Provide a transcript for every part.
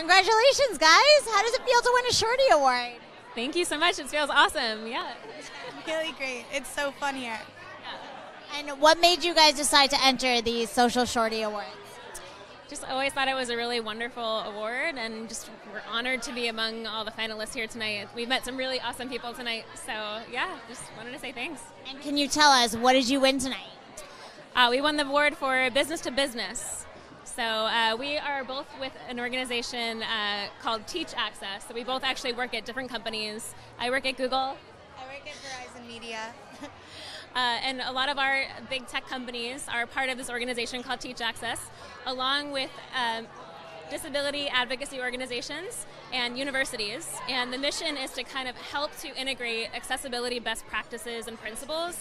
Congratulations, guys! How does it feel to win a Shorty Award? Thank you so much. It feels awesome. Yeah. Really great. It's so fun here. And what made you guys decide to enter the Social Shorty Awards? Just always thought it was a really wonderful award, and just we're honored to be among all the finalists here tonight. We've met some really awesome people tonight, so yeah, just wanted to say thanks. And can you tell us what did you win tonight? Uh, we won the award for business to business. So uh, we are both with an organization uh, called Teach Access. So we both actually work at different companies. I work at Google, I work at Verizon Media. Uh, and a lot of our big tech companies are part of this organization called Teach Access, along with um, disability advocacy organizations and universities. And the mission is to kind of help to integrate accessibility best practices and principles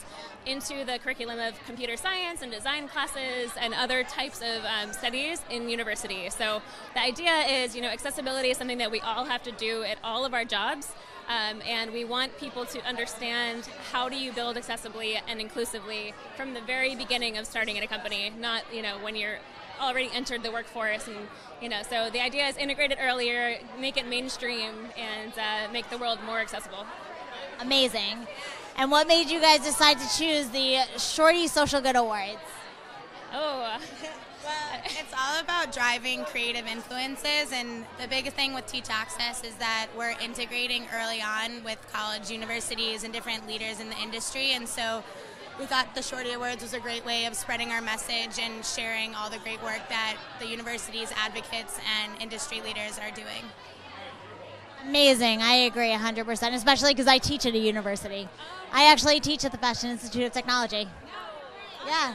into the curriculum of computer science and design classes and other types of um, studies in university. So the idea is, you know, accessibility is something that we all have to do at all of our jobs. Um, and we want people to understand how do you build accessibly and inclusively from the very beginning of starting at a company, not you know when you're already entered the workforce and you know so the idea is integrate it earlier make it mainstream and uh, make the world more accessible Amazing. And what made you guys decide to choose the Shorty Social Good Awards? oh Well, it's all about driving creative influences, and the biggest thing with Teach Access is that we're integrating early on with college, universities, and different leaders in the industry. And so we thought the Shorty Awards was a great way of spreading our message and sharing all the great work that the universities, advocates, and industry leaders are doing. Amazing. I agree 100%, especially because I teach at a university. I actually teach at the Fashion Institute of Technology. Yeah.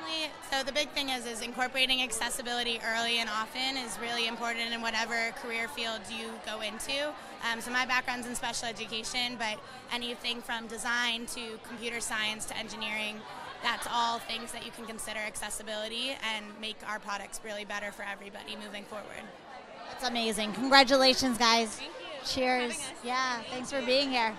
Well, you should definitely. So the big thing is is incorporating accessibility early and often is really important in whatever career field you go into. Um, so my background's in special education, but anything from design to computer science to engineering, that's all things that you can consider accessibility and make our products really better for everybody moving forward. That's amazing. Congratulations, guys. thank you Cheers. for having us. Yeah, thanks for being here.